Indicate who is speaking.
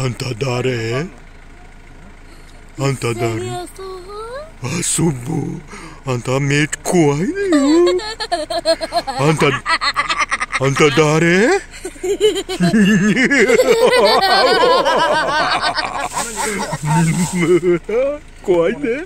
Speaker 1: Anta dare? Anta dare? Asubu. Anta mate kuai ni. Anta Anta dare? kuai ne?